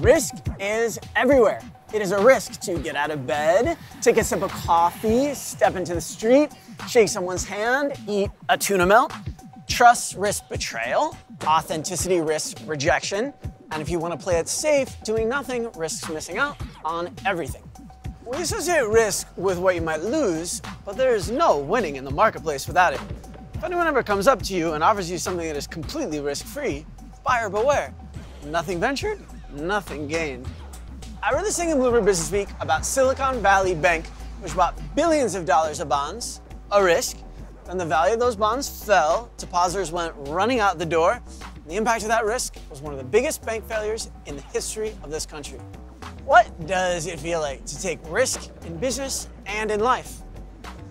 Risk is everywhere. It is a risk to get out of bed, take a sip of coffee, step into the street, shake someone's hand, eat a tuna melt. Trust risk betrayal, authenticity risk rejection, and if you want to play it safe, doing nothing risks missing out on everything. We associate risk with what you might lose, but there is no winning in the marketplace without it. If anyone ever comes up to you and offers you something that is completely risk free, buyer beware. Nothing ventured, nothing gained. I read this thing in Bloomberg Business Week about Silicon Valley Bank, which bought billions of dollars of bonds, a risk. Then the value of those bonds fell, depositors went running out the door. The impact of that risk was one of the biggest bank failures in the history of this country. What does it feel like to take risk in business and in life?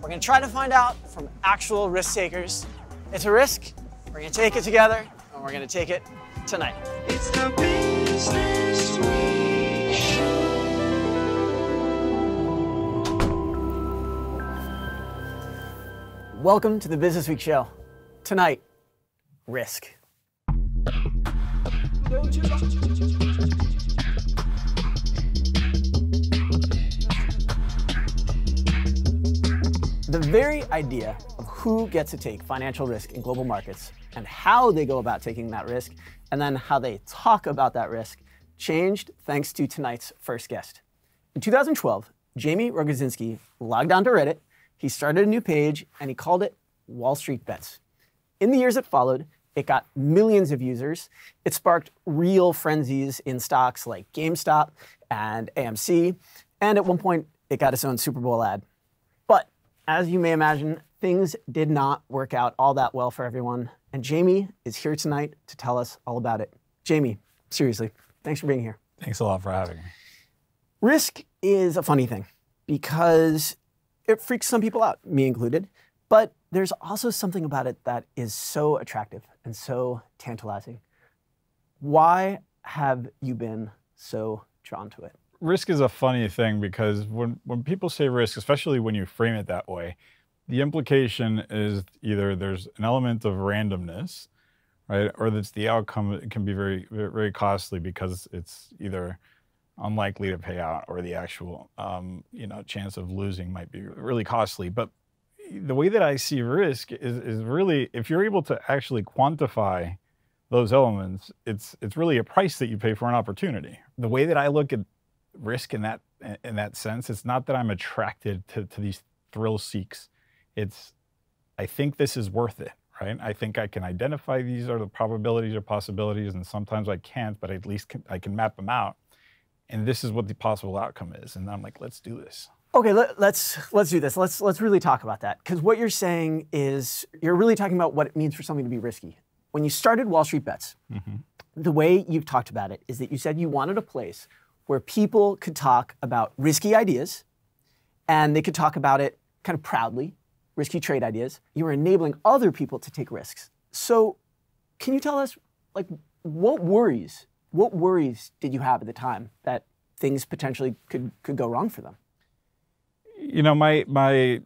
We're gonna try to find out from actual risk takers. It's a risk, we're gonna take it together, and we're gonna take it tonight. Welcome to the Business Week Show. Tonight, risk. The very idea of who gets to take financial risk in global markets and how they go about taking that risk, and then how they talk about that risk, changed thanks to tonight's first guest. In 2012, Jaime Rogozinski logged onto Reddit, he started a new page, and he called it Wall Street Bets. In the years that followed, it got millions of users. It sparked real frenzies in stocks like GameStop and AMC, and at one point, it got its own Super Bowl ad. But as you may imagine, things did not work out all that well for everyone, and Jaime is here tonight to tell us all about it. Jaime, seriously, thanks for being here. Thanks a lot for having me. Risk is a funny thing because it freaks some people out, me included, but there's also something about it that is so attractive and so tantalizing. Why have you been so drawn to it? Risk is a funny thing because when, when people say risk, especially when you frame it that way, the implication is either there's an element of randomness, right, or that the outcome can be very very costly because it's either unlikely to pay out or the actual um, you know chance of losing might be really costly. But the way that I see risk is is really if you're able to actually quantify those elements, it's it's really a price that you pay for an opportunity. The way that I look at risk in that in that sense, it's not that I'm attracted to, to these thrill seeks. It's I think this is worth it, right? I think I can identify these are the probabilities or possibilities, and sometimes I can't, but at least can, I can map them out. And this is what the possible outcome is. And I'm like, let's do this. Okay, let, let's let's do this. Let's let's really talk about that because what you're saying is you're really talking about what it means for something to be risky. When you started Wall Street Bets, mm-hmm. the way you've talked about it is that you said you wanted a place where people could talk about risky ideas and they could talk about it kind of proudly, risky trade ideas. You were enabling other people to take risks. So, can you tell us like what worries, what worries did you have at the time that things potentially could could go wrong for them? you know my my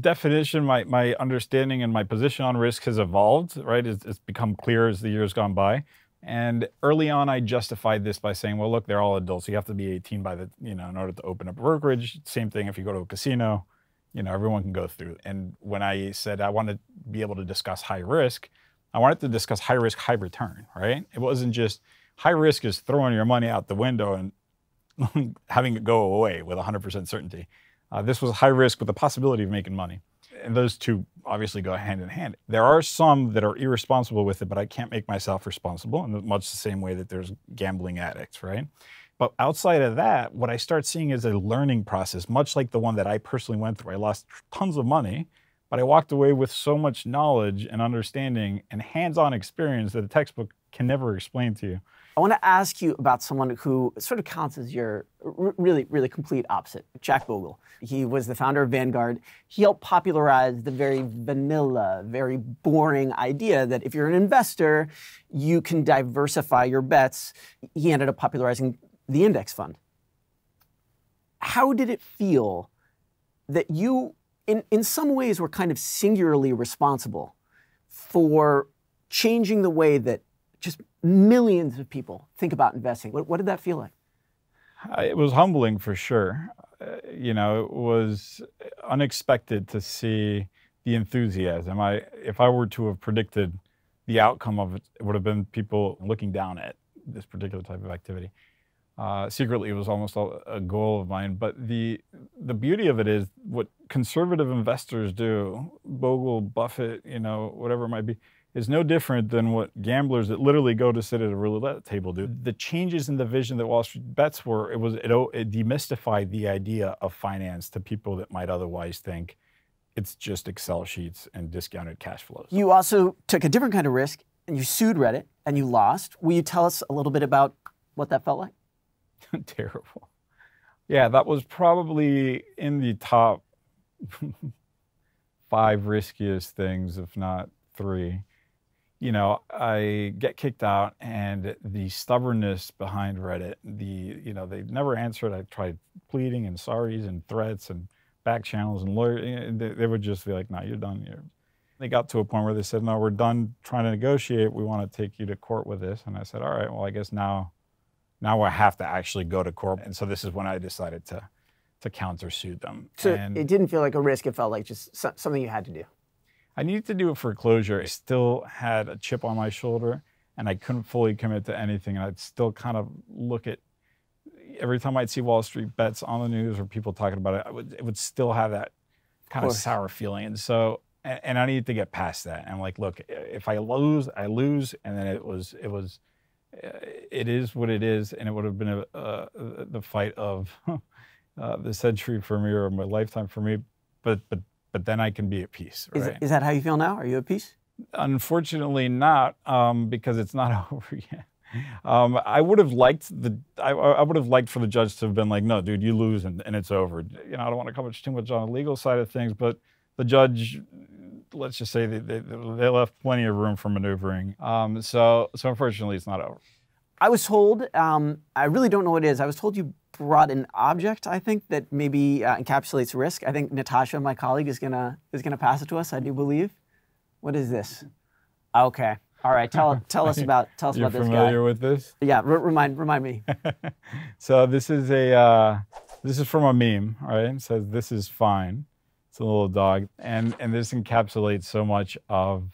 definition my my understanding and my position on risk has evolved right it's, it's become clear as the years gone by and early on i justified this by saying well look they're all adults you have to be 18 by the you know in order to open up a brokerage same thing if you go to a casino you know everyone can go through and when i said i want to be able to discuss high risk i wanted to discuss high risk high return right it wasn't just high risk is throwing your money out the window and having it go away with 100% certainty uh, this was high risk with the possibility of making money. And those two obviously go hand in hand. There are some that are irresponsible with it, but I can't make myself responsible in much the same way that there's gambling addicts, right? But outside of that, what I start seeing is a learning process, much like the one that I personally went through. I lost tons of money, but I walked away with so much knowledge and understanding and hands on experience that a textbook can never explain to you. I want to ask you about someone who sort of counts as your really, really complete opposite, Jack Bogle. He was the founder of Vanguard. He helped popularize the very vanilla, very boring idea that if you're an investor, you can diversify your bets. He ended up popularizing the index fund. How did it feel that you, in, in some ways, were kind of singularly responsible for changing the way that just millions of people think about investing. What, what did that feel like? It was humbling for sure. Uh, you know, it was unexpected to see the enthusiasm. I, if I were to have predicted the outcome of it, it would have been people looking down at this particular type of activity. Uh, secretly, it was almost a, goal of mine. But the the beauty of it is what conservative investors do, Bogle, Buffett, you know, whatever it might be, is no different than what gamblers that literally go to sit at a roulette table do. The changes in the vision that Wall Street bets were, it was it, it demystified the idea of finance to people that might otherwise think it's just Excel sheets and discounted cash flows. You also took a different kind of risk and you sued Reddit and you lost. Will you tell us a little bit about what that felt like? terrible. Yeah, that was probably in the top five riskiest things, if not three. You know, I get kicked out, and the stubbornness behind Reddit, the you know, they never answered. I tried pleading and sorries and threats and back channels and lawyers. Eh, eh, they, they would just be like, "No, you're done." You're. They got to a point where they said, "No, we're done trying to negotiate. We want to take you to court with this." And I said, "All right, well, I guess now now I have to actually go to court. And so this is when I decided to to countersue them. So and it didn't feel like a risk. It felt like just so- something you had to do. I needed to do it for closure. I still had a chip on my shoulder and I couldn't fully commit to anything. And I'd still kind of look at every time I'd see Wall Street bets on the news or people talking about it, I would, it would still have that kind of, course. sour feeling. And so, and, and I needed to get past that. And like, look, if I lose, I lose. And then it was, it was, it is what it is. And it would have been a, uh, the fight of uh, the century for me or my lifetime for me. But, but, but then I can be at peace, Is, right? is that how you feel now? Are you at peace? Unfortunately, not um, because it's not over yet. Um, I would have liked the I, I would have liked for the judge to have been like, no, dude, you lose and, and it's over. You know, I don't want to cover too much on the legal side of things, but the judge, let's just say they, they, they left plenty of room for maneuvering. Um, so so unfortunately, it's not over. I was told, um, I really don't know what it is. I was told you brought an object, I think, that maybe uh, encapsulates risk. I think Natasha, my colleague, is gonna is gonna pass it to us. I do believe. What is this? Okay. All right. Tell tell us about tell us You're about this guy. familiar with this? Yeah. re- remind remind me. So this is a uh, this is from a meme, right? It says this is fine. It's a little dog, and and this encapsulates so much of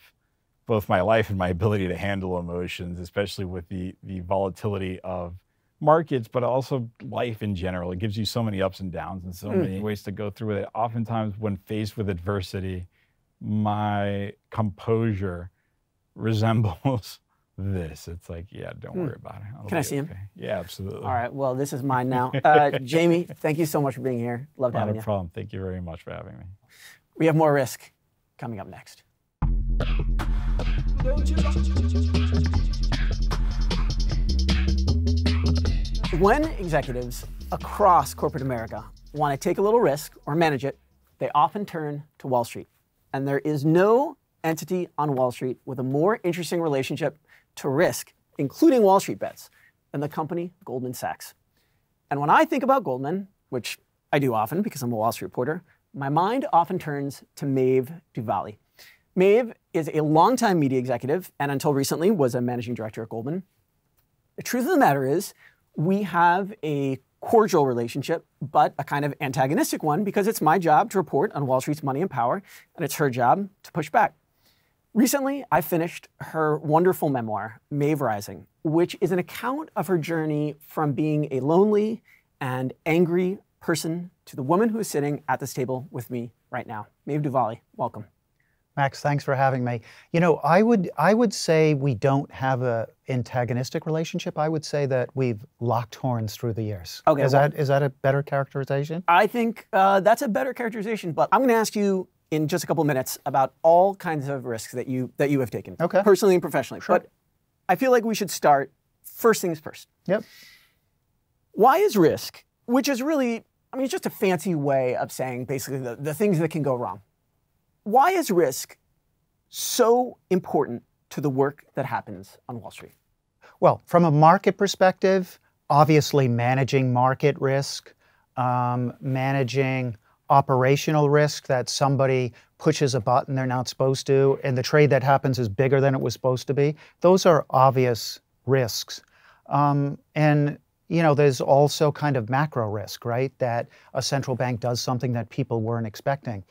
both my life and my ability to handle emotions, especially with the the volatility of markets, but also life in general. It gives you so many ups and downs and so hmm. many ways to go through it. Oftentimes, when faced with adversity, my composure resembles this. It's like, yeah, don't worry about it. It'll Can I see him? Yeah, absolutely. All right. Well, this is mine now. Uh, Jaime, thank you so much for being here. Loved Not having a you. problem. Thank you very much for having me. We have more risk coming up next. When executives across corporate America want to take a little risk or manage it, they often turn to Wall Street. And there is no entity on Wall Street with a more interesting relationship to risk, including Wall Street bets, than the company Goldman Sachs. And when I think about Goldman, which I do often because I'm a Wall Street reporter, my mind often turns to Maeve DuVally. Maeve is a longtime media executive and until recently was a managing director at Goldman. The truth of the matter is, we have a cordial relationship, but a kind of antagonistic one because it's my job to report on Wall Street's money and power, and it's her job to push back. Recently, I finished her wonderful memoir, Maeve Rising, which is an account of her journey from being a lonely and angry person to the woman who is sitting at this table with me right now. Maeve DuVally, welcome. Max, thanks for having me. You know, I would I would say we don't have a antagonistic relationship. I would say that we've locked horns through the years. Okay, Is well- that is that a better characterization? I think uh, that's a better characterization, but I'm going to ask you in just a couple minutes about all kinds of risks that you that you have taken, Okay. personally and professionally. But I feel like we should start first things first. Yep. Why is risk, which is really, I mean, it's just a fancy way of saying basically the, the things that can go wrong. Why is risk so important to the work that happens on Wall Street? Well, from a market perspective, obviously managing market risk, um, managing operational risk that somebody pushes a button they're not supposed to, and the trade that happens is bigger than it was supposed to be. Those are obvious risks. Um, and you know, there's also kind of macro risk, right? That a central bank does something that people weren't expecting.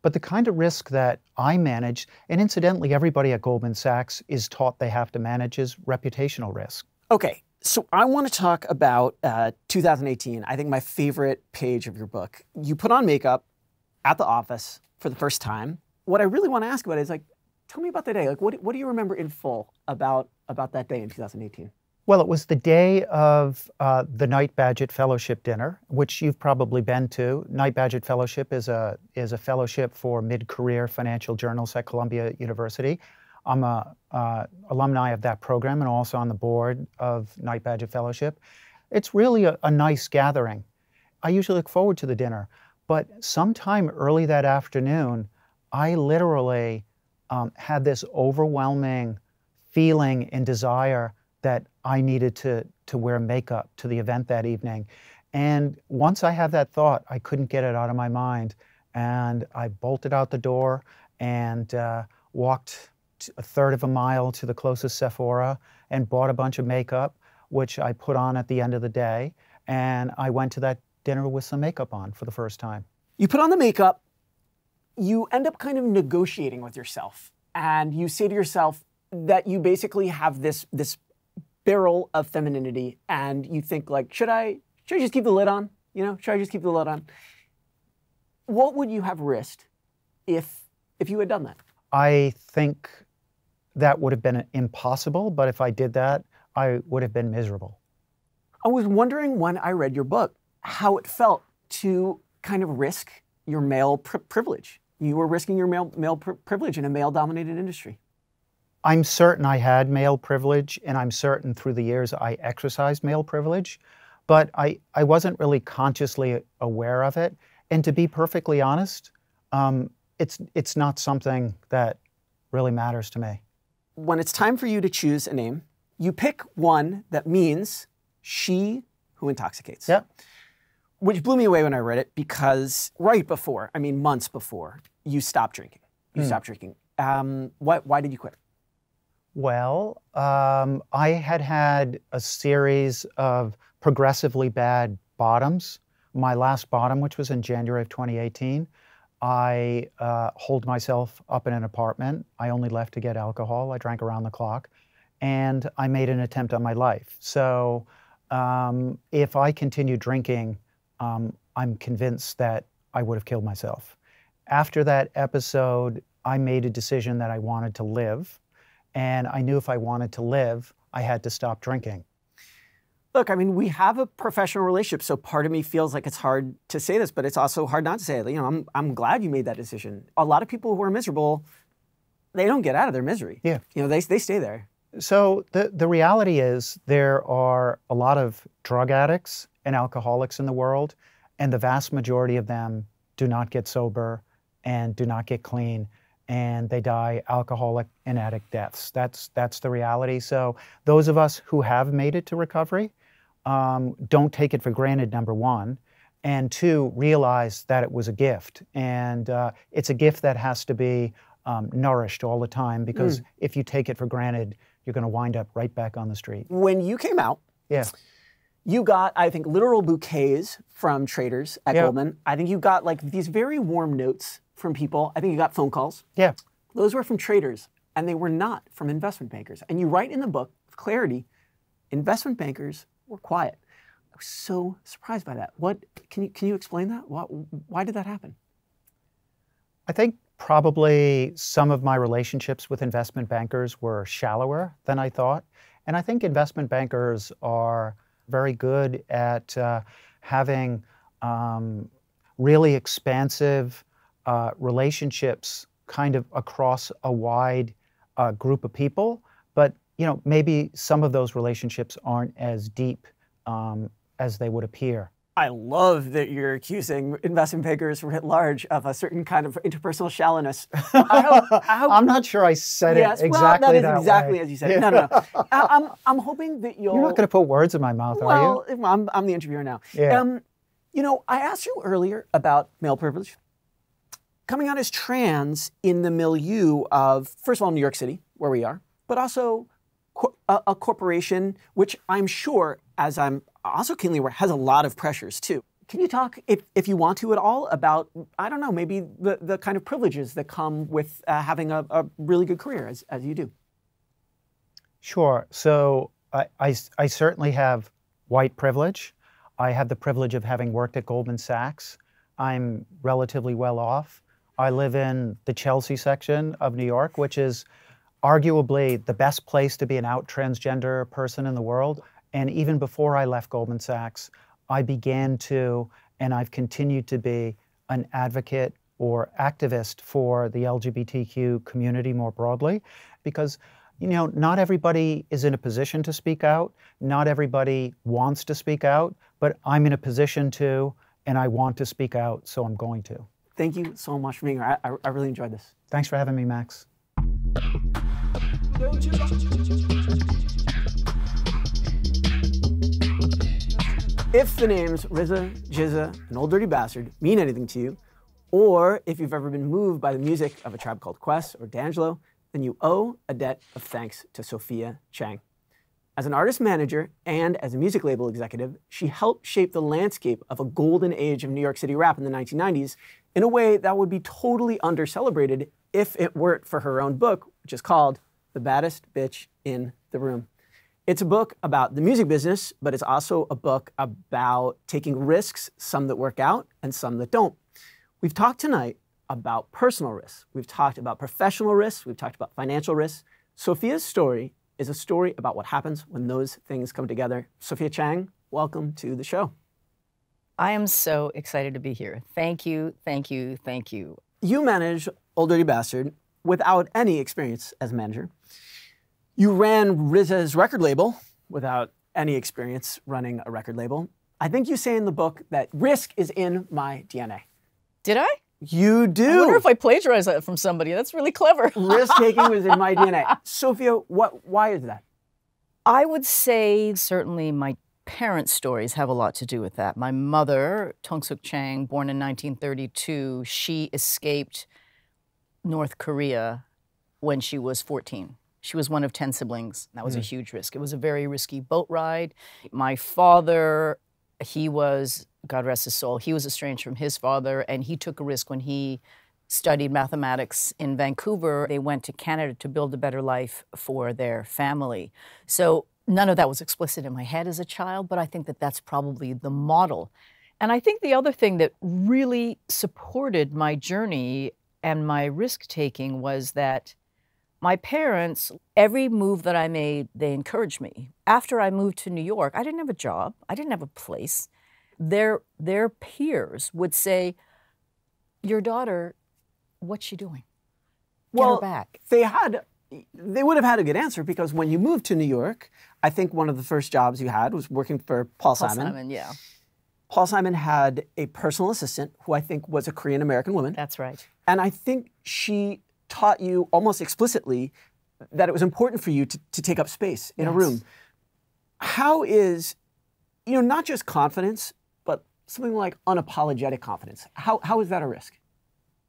But the kind of risk that I manage, and incidentally, everybody at Goldman Sachs is taught they have to manage, is reputational risk. Okay, so I want to talk about uh, 2018. I think my favorite page of your book. You put on makeup at the office for the first time. What I really want to ask about is like, tell me about the day. Like, what, what do you remember in full about about that day in 2018? Well, it was the day of uh, the Knight Bagehot Fellowship dinner, which you've probably been to. Knight Bagehot Fellowship is a is a fellowship for mid-career financial journalists at Columbia University. I'm a uh, alumni of that program and also on the board of Knight Bagehot Fellowship. It's really a, a nice gathering. I usually look forward to the dinner, but sometime early that afternoon, I literally um, had this overwhelming feeling and desire that I needed to, to wear makeup to the event that evening. And once I had that thought, I couldn't get it out of my mind. And I bolted out the door and uh, walked a third of a mile to the closest Sephora and bought a bunch of makeup, which I put on at the end of the day. And I went to that dinner with some makeup on for the first time. You put on the makeup, you end up kind of negotiating with yourself, and you say to yourself that you basically have this this barrel of femininity, and you think like, should I should I just keep the lid on? You know, should I just keep the lid on? What would you have risked if if you had done that? I think that would have been impossible, but if I did that, I would have been miserable. I was wondering when I read your book how it felt to kind of risk your male pri- privilege. You were risking your male male pri- privilege in a male dominated industry. I'm certain I had male privilege, and I'm certain through the years I exercised male privilege, but I, I wasn't really consciously aware of it. And to be perfectly honest, um, it's, it's not something that really matters to me. When it's time for you to choose a name, you pick one that means she who intoxicates. Yeah. Which blew me away when I read it because right before, I mean months before, you stopped drinking. You stopped drinking. Um, why, why did you quit? Well, um, I had had a series of progressively bad bottoms. My last bottom, which was in January of 2018, I uh, myself up in an apartment. I only left to get alcohol. I drank around the clock, and I made an attempt on my life. So, um, if I continued drinking, um, I'm convinced that I would have killed myself. After that episode, I made a decision that I wanted to live. And I knew if I wanted to live, I had to stop drinking. Look, I mean, we have a professional relationship, so part of me feels like it's hard to say this, but it's also hard not to say it. You know, I'm, I'm glad you made that decision. A lot of people who are miserable, they don't get out of their misery. Yeah. You know, they, they stay there. So the, the reality is there are a lot of drug addicts and alcoholics in the world, and the vast majority of them do not get sober and do not get clean and they die alcoholic and addict deaths. That's that's the reality. So those of us who have made it to recovery um, don't take it for granted. Number one, and two, realize that it was a gift, and uh, it's a gift that has to be um, nourished all the time because if you take it for granted, you're going to wind up right back on the street. When you came out, Yeah. you got, I think, literal bouquets from traders at Yeah. Goldman. I think you got like these very warm notes from people. I think you got phone calls. Yeah. Those were from traders, and they were not from investment bankers. And you write in the book with clarity, investment bankers were quiet. I was so surprised by that. What can you can you explain that? Why, why did that happen? I think probably some of my relationships with investment bankers were shallower than I thought. And I think investment bankers are very good at uh, having um, really expansive uh, relationships kind of across a wide uh, group of people. But, you know, maybe some of those relationships aren't as deep um, as they would appear. I love that you're accusing investment bankers writ large of a certain kind of interpersonal shallowness. I hope, I hope I'm not sure I said yes, it exactly well, that is that exactly way. as you said. it. No, no, no. I, I'm, I'm hoping that you'll. You're not going to put words in my mouth, are you? Well, I'm, I'm the interviewer now. Yeah. Um, you know, I asked you earlier about male privilege. Coming out as trans in the milieu of, first of all, New York City, where we are, but also a, a corporation which I'm sure, as I'm also keenly aware has a lot of pressures too. Can you talk, if, if you want to at all, about, I don't know, maybe the, the kind of privileges that come with uh, having a, a really good career as, as you do? Sure. So I, I, I certainly have white privilege. I have the privilege of having worked at Goldman Sachs. I'm relatively well off. I live in the Chelsea section of New York, which is arguably the best place to be an out transgender person in the world. And even before I left Goldman Sachs, I began to, and I've continued to be, an advocate or activist for the LGBTQ community more broadly because you know not everybody is in a position to speak out not everybody wants to speak out but i'm in a position to and i want to speak out so i'm going to Thank you so much for being here. I, I, really enjoyed this. thanks for having me max If the names RZA, GZA, and Old Dirty Bastard mean anything to you, or if you've ever been moved by the music of a tribe called Quest or D'Angelo, then you owe a debt of thanks to Sophia Chang. As an artist manager and as a music label executive, she helped shape the landscape of a golden age of New York City rap in the 1990s in a way that would be totally under celebrated if it weren't for her own book, which is called The Baddest Bitch in the Room. It's a book about the music business, but it's also a book about taking risks, some that work out and some that don't. We've talked tonight about personal risks. We've talked about professional risks. We've talked about financial risks. Sophia's story is a story about what happens when those things come together. Sophia Chang, welcome to the show. I am so excited to be here. Thank you, thank you, thank you. You manage Old Dirty Bastard without any experience as a manager. You ran RZA's record label without any experience running a record label. I think you say in the book that risk is in my DNA. Did I? You do. I wonder if I plagiarized that from somebody. That's really clever. risk taking was in my DNA. Sophia, what? Why is that? I would say certainly my parents' stories have a lot to do with that. My mother, Tung Suk Chang, born in 1932, she escaped North Korea when she was 14. She was one of 10 siblings. That was a hmm. huge risk. It was a very risky boat ride. My father, he was, God rest his soul, he was estranged from his father, and he took a risk when he studied mathematics in Vancouver. They went to Canada to build a better life for their family. So none of that was explicit in my head as a child, but I think that that's probably the model. And I think the other thing that really supported my journey and my risk taking was that my parents, every move that I made, they encouraged me. After I moved to New York, I didn't have a job, I didn't have a place. Their, their peers would say, Your daughter, what's she doing? Get Well, her back. They had, they would have had a good answer because when you moved to New York, I think one of the first jobs you had was working for Paul, Paul Simon. Simon, yeah, Paul Simon had a personal assistant who I think was a Korean American woman. that's right. And I think she taught you almost explicitly that it was important for you to, to take up space in a room. How is, you know, not just confidence, but something like unapologetic confidence? How, how is that a risk?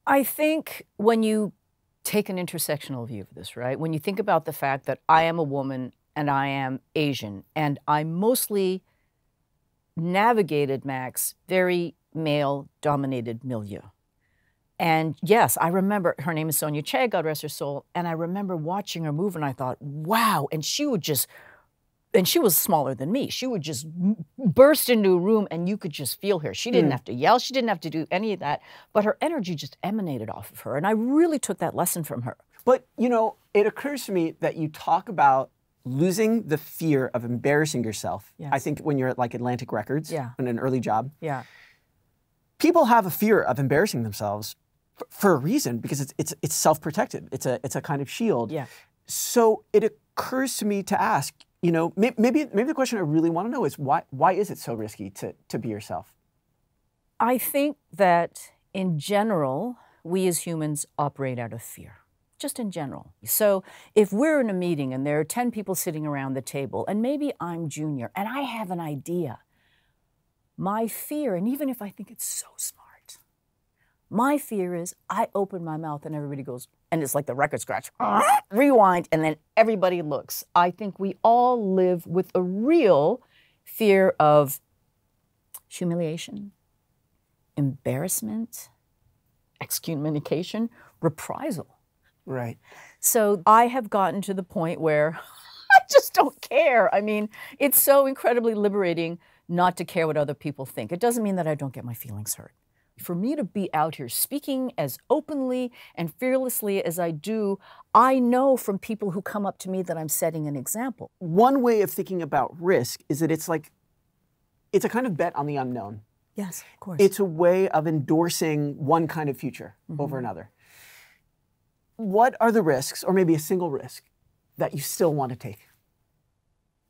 I think when you take an intersectional view of this, right? When you think about the fact that I am a woman and I am Asian, and I mostly navigated, Max, very male dominated milieu. And yes, I remember her name is Sonia Che, God rest her soul. And I remember watching her move and I thought, wow. And she would just, and she was smaller than me. She would just m- burst into a room and you could just feel her. She didn't mm. have to yell, she didn't have to do any of that, but her energy just emanated off of her. And I really took that lesson from her. But, you know, it occurs to me that you talk about losing the fear of embarrassing yourself. I think when you're at like Atlantic Records Yeah. in an early job, Yeah. people have a fear of embarrassing themselves for a reason because it's it's it's self-protected. It's a it's a kind of shield. Yeah. So it occurs to me to ask, you know, maybe maybe the question I really want to know is why why is it so risky to to be yourself? I think that in general, we as humans operate out of fear, just in general. So if we're in a meeting and there are 10 people sitting around the table, and maybe I'm junior and I have an idea, my fear, and even if I think it's so smart, my fear is I open my mouth and everybody goes, and it's like the record scratch, rewind, and then everybody looks. I think we all live with a real fear of humiliation, embarrassment, excommunication, reprisal. Right. So I have gotten to the point where I just don't care. I mean, it's so incredibly liberating not to care what other people think. It doesn't mean that I don't get my feelings hurt. For me to be out here speaking as openly and fearlessly as I do, I know from people who come up to me that I'm setting an example. One way of thinking about risk is that it's like, it's a kind of bet on the unknown. Yes, of course. It's a way of endorsing one kind of future over mm-hmm. another. What are the risks, or maybe a single risk, that you still want to take?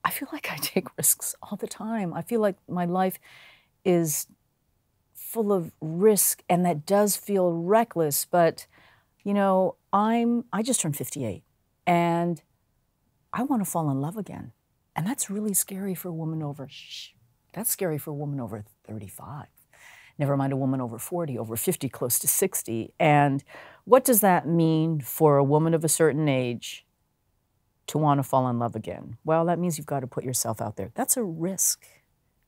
I feel like I take risks all the time. I feel like my life is full of risk and that does feel reckless, but you know, I'm I just turned 58 and I want to fall in love again. And that's really scary for a woman over shh, that's scary for a woman over 35. Never mind a woman over 40, over 50, close to 60. And what does that mean for a woman of a certain age to want to fall in love again? Well, that means you've got to put yourself out there. That's a risk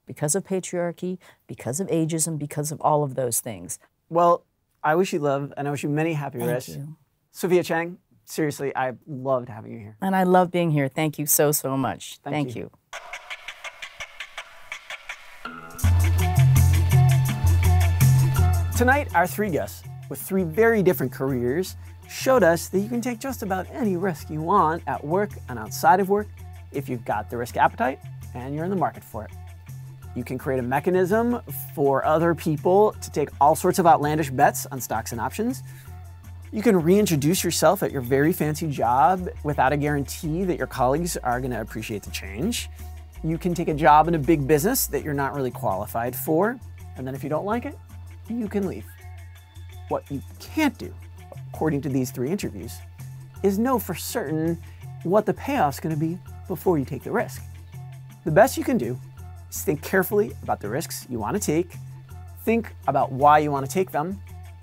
because of patriarchy, because of ageism, because of all of those things. Well, I wish you love, and I wish you many happy Thank you. Sophia Chang, seriously, I loved having you here. And I love being here. Thank you so, so much. Thank Thank, you. you. Tonight, our three guests, with three very different careers, showed us that you can take just about any risk you want at work and outside of work if you've got the risk appetite and you're in the market for it. You can create a mechanism for other people to take all sorts of outlandish bets on stocks and options. You can reintroduce yourself at your very fancy job without a guarantee that your colleagues are going to appreciate the change. You can take a job in a big business that you're not really qualified for, and then if you don't like it, you can leave. What you can't do, according to these three interviews, is know for certain what the payoff's going to be before you take the risk. The best you can do think carefully about the risks you want to take, think about why you want to take them,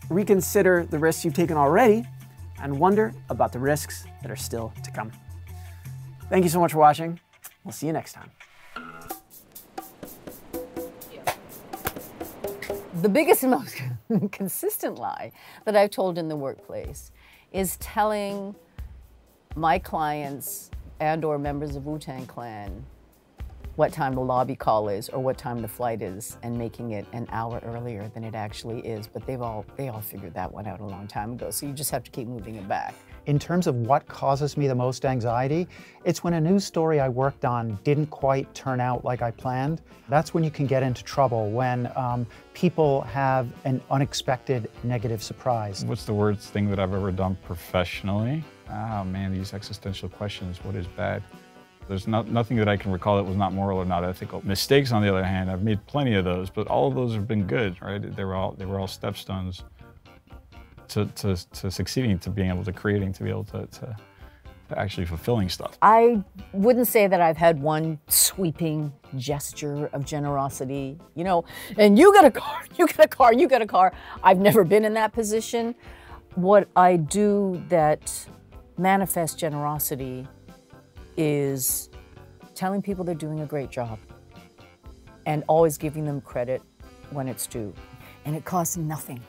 reconsider the risks you've taken already, and wonder about the risks that are still to come. Thank you so much for watching. We'll see you next time. The biggest and most consistent lie that I've told in the workplace is telling my clients and or members of Wu-Tang Clan what time the lobby call is or what time the flight is and making it an hour earlier than it actually is. But they've all they all figured that one out a long time ago. So you just have to keep moving it back. In terms of what causes me the most anxiety, it's when a news story I worked on didn't quite turn out like I planned. That's when you can get into trouble, when um, people have an unexpected negative surprise. What's the worst thing that I've ever done professionally? Oh man, these existential questions. What is bad? There's not, nothing that I can recall that was not moral or not ethical. Mistakes, on the other hand, I've made plenty of those, but all of those have been good, right? They were all they were all stepstones to, to, to succeeding, to being able to creating, to be able to, to, to actually fulfilling stuff. I wouldn't say that I've had one sweeping gesture of generosity, you know, and you got a car, you got a car, you got a car. I've never been in that position. What I do that manifests generosity is telling people they're doing a great job and always giving them credit when it's due. And it costs nothing.